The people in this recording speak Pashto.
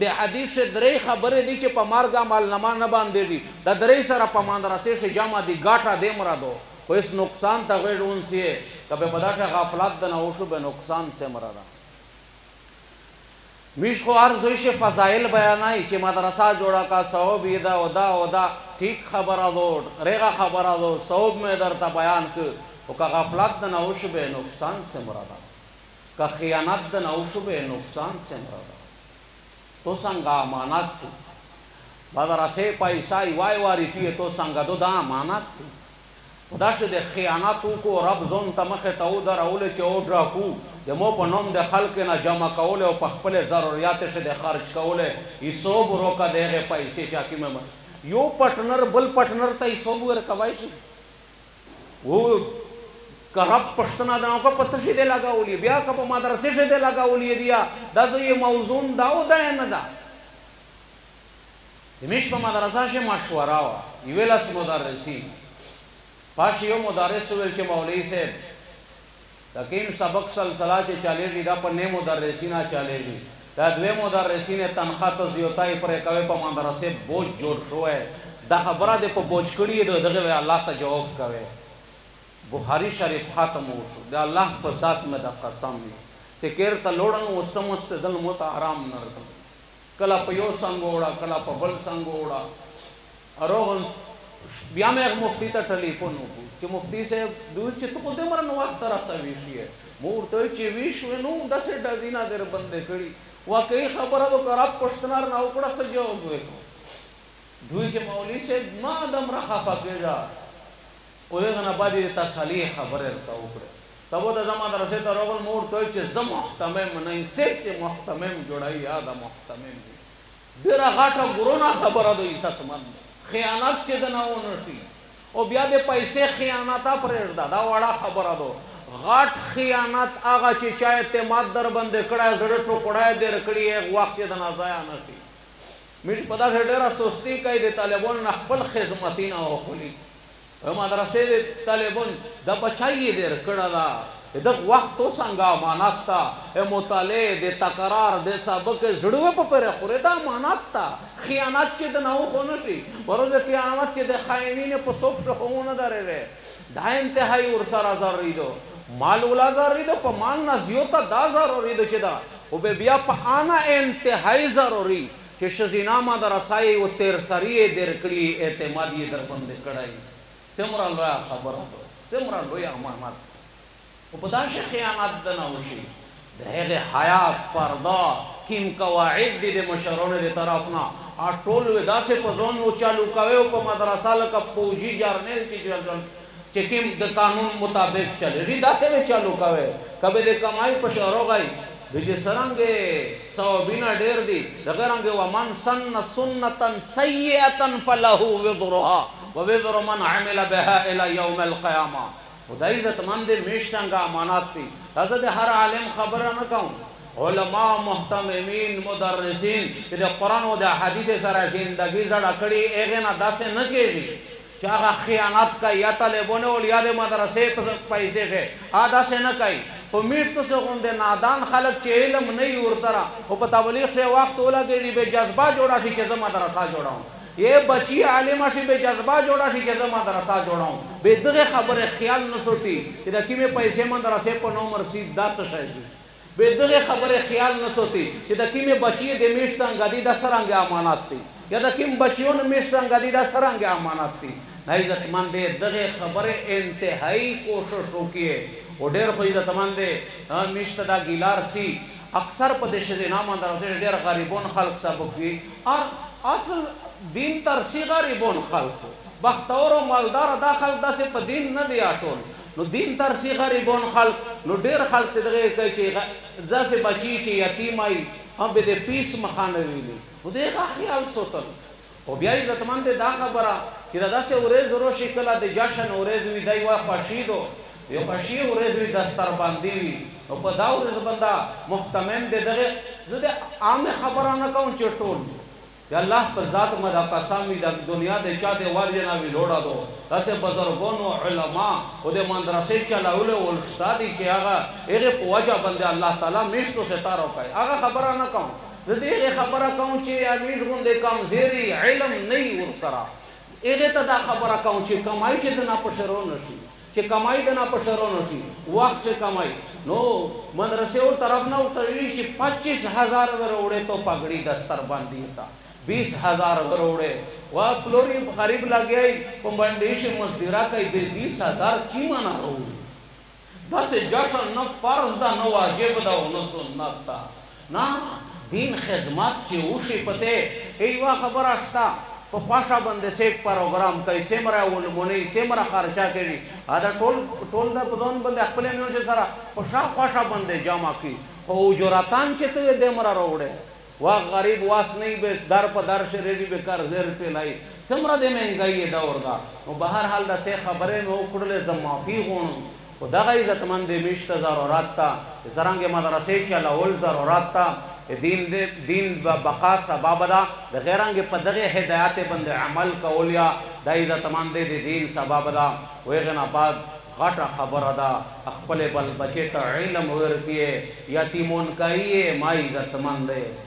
د حدیث شی دری خبری دی چه په مرګ عمل نما نه بندیږی د دری سره په مندرسی شی جمع دی ګټه دی مرادو خو هیڅ نقصان ته غیږ اونسیه که به په دا شی غفلت دنه اوشو به نقصان څمره ده میژ خو هر زوی شی فضایل بیانای چه مدرسه جوړه که ثواب یی ده او دا او دا ټیک خبره دو ریغه خبره دو ثواب می درته بیان که خو که غفلت دنه اوشو به نقصان څمره ده. که خیانت د نه وشو به نقصان څمره ده تو سنګه امانت دی بازار اسه پیسا یوا یوا ریپی تو سنګه دو دا امانت دی خو داسی د خیانت وکو رب ځون ته مخه ته ودرولې چه او ډاکو د مو په نوم د خلک نه جمع کولې او په خپل ضروریات شې د خرچ کولې حسوب وروکه د هغه پیسې چاکی مه یو پټنر بل پټنر ته حسوب ورکوای شی. هو که رب پشتنه ده نو که په څه شي دی لګولي يې بيا که په مدرسې شي دی لګولي يې دي دا زه يې موزون ده او ده يې نه ده هميش په مدرسه شي مشوره وه يوې لس مدرسي پاشي يو مدرس وويل چې مولوي صاحب د کيم سبق سلسله چه چليږی دا په نی مدرسينه چليږی دا دوی مدرسينه تنخا ته زيوتا يی پری کوی په مدرسه بوج جوړ شوی دا خبره دی په بوج کړی يی د دغه وی الله ته جواب کوی بخاری شريف ختم وشو د الله په ذات می د قسم يی چه کير ته لوړن وستمستدل مو ته ارام نرکم. کله په یو څنګ وړه کله په بل څنګ وړه اروغند بیا مې هغه مفتي ته ټلیفون وکړو چې مفتي صاحب دوی چې ته خو دومره نو وخت راسه ویښ یې مو ورته ویل چې ویښ شوې نو داسې ډزینه در بندې کړي واقعي خبره به که رب پوښتنه رنه وکړه څه جواب به یې کوم دوی چې مولوي صاحب ما دومره خفه کېږه او هغه نه بعد یې تسلي خبرې ورته وکړې سبو ته زه مدرسې ته راغلم مور ته وې چې زه محتمم نه يم سيف چې محتمم جوړوي يا د محتمم وي ډيره غټه ګرونه خبره د عزت مند خيانت چې د نه ونټي او بيا د پيسې خيانت پرېږده دا وړه خبره ده غټ خيانت هغه چې چا اعتماد در باندې کړی زړه ټوکړه يې در کړي هغه وخت يې د نه ځايه نه کړي مش په داسې ډېره سستي کوي د طالبانو نه خپل خدمتي نه اخلي د مدرسې د طالبن د بچای یې دیر کړه ده ای دغ وخت تو سنګه امانت ته ای مطالعه د تکرار د سبک زړه وه په پرې خورې ده امانت ته خیانت چی د ناو خو نه شی وروز قیامت چی د خاینین په صف شو خو ونه دریوې دا انتهایی ورسره ضروری ده مال ولا ضروری ده په مال نه زیوته دا ضروری ده چی دا خو به بیا په آنه انتهایی ضروری که ښځينه مدرسه يې و تېر سري يې دېر کړي اعتماد يې در باندې کړی څمره لويه خبره ده څمره لوی امانت ده خو په داسې خيانت د نه وشي د هغې حيا پرده کيم قواعد دي د مشرانو د طرف نه ا ټول وي داسې په ځان و چالو کوي او په مدرسه لکه پوجي جرنيل چې جرنيل چه کیم د قانون مطابق چلیږی داسی به چالو کوی که به د کمای په شروع غی به چه څرنګه ثوابونه ډیر دی دغه رنګه ومن سن سنتا سیئتا فله وزرها ووزر من عمل بها الی یوم القیامه خدای عزت مند دی میش څنګه امانت دی دا زه د هر عالم خبره نه کوم علماء محتممین مدرسین چه د قران اود احادیث سره زندګی زړه کړی هغه نه داسی نه کیږی چې هغه خیانت کوي یا طالبونه ول یا د مدرسې پیسې شي هغه داسې نه کوي خو میشتو سه غوندې نادان خلک چې علم نه وي ورسره او په تبلیغ کښې وخت ولګیږي بې جذبه جوړه شي چې زه مدرسه جوړوم یې بچي عالمه شي بې جذبه جوړه شي چې زه مدرسه جوړوم بې دغې خبرې خیال نه سوتي چې د کومې پیسې مدرسې په نوم رسي دا څه شی دي. به دغې خبرې خیال نه ساتي چې د کومې بچیې د مېشت څنګه دي دا څرنګه امانت دي یا د کوم بچیانو مېشت څنګه دي دا څرنګه امانت دي نه عزت مند دې دغې خبرې انتهایي کوشش وکړي او ډېر خو عزت مند دې مېشت ته دا ګیله رسي اکثر په دې ښځینه مندرسو کښې ډېر غریبان خلق سبق وي ار اصل دین ترسي غریبان خلق بختور او مالدار دا خلق داسې په دین نه دي اټول نو دین تر سی غریبون خلق نو ډیر خلق ته دغه کوي چی داسی بچی چی یتیم ای هم به دی پیس مخه نه وینی نو دی غا خیال سوتل خو بیا عزت مند ته دا خبره چی دا داسی وریز روشی کله د جشن وریز وی دا یوه خوشی دو یو خوشی وریز وی دستر بندی وی نو په دا وریز بنده مهتمم دی دغه زه دی عامه خبره نه کوم چی ټول. د الله په ذات مده قسم وي د دنيا د چا د وارجه نه وي لوړه دو داسې بزرګونو علماء او د مدرسې چلولو اول شته دي چې هغه هغې په وجه بندې الله تعالی ميشتو ستاره وکړي هغه خبره نه کوم زه د هغې خبره کوم چې امير غوندې کمزېری علم نه وي ورسره هغې ته دا خبره کوم چې کماي چې د نه په شروع نه شي. چه کمای دنا پشرو نوشی وخت چه کمای نو من رسه او طرف نه ورته وی چه پچیس هزار وروړی تو پګړی دستر باندی اتا بیس هزار وروړی و پلوری غریب لګیای په منډی شی مزدیرا کای بی بیس هزار کیما نه روړی داسی جشن نه فرض ده نه واجب ده او نه سنت ده نه دین خدمت چی وشی په ته ایوا خبره شته په خوښه بندی سیک پروګرام کوی سیمره اولمونی سیمره خرچه کیژی ادا ټول ټول ده په ځان بندی خپلی میونشی سره په ښه خوښه بندی جمع کی خو اجورتا چی ته دیمره روړی وخت غریب واس نی به در په در شی ریډی به کر زیر پیلای سیمره دی مینګای دور ده نو بهر حال ده سی خبری می وکړلی زه معافی غوڼم خو دغه عزتمند دې مشته ضرورت ته د څرنګه مدرسې چلول ضرورت ته د دین د دین د بقا سبب ده د غیرنګه په دغه هدایت باندې عمل کول یا د عزتمند دې د دین سبب ده ویغه نه بعد غټه خبره ده خپل بل بچې ته علم ورکیې یتیمون کاییې ما عزتمند دې.